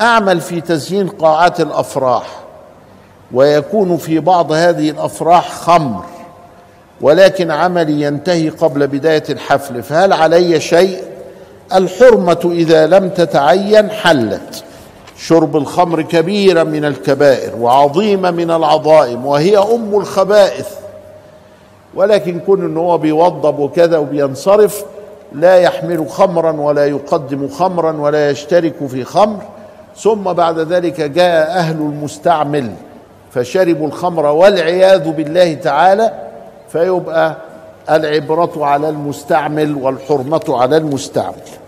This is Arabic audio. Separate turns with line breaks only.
أعمل في تزيين قاعات الأفراح ويكون في بعض هذه الأفراح خمر ولكن عملي ينتهي قبل بداية الحفل فهل علي شيء؟ الحرمة إذا لم تتعين حلت. شرب الخمر كبيره من الكبائر وعظيمه من العظائم وهي أم الخبائث. ولكن كون ان هو بيوضب وكذا وبينصرف لا يحمل خمرا ولا يقدم خمرا ولا يشترك في خمر. ثم بعد ذلك جاء أهل المستعمل فشربوا الخمر والعياذ بالله تعالى فيبقى العبرة على المستعمل والحرمة على المستعمل.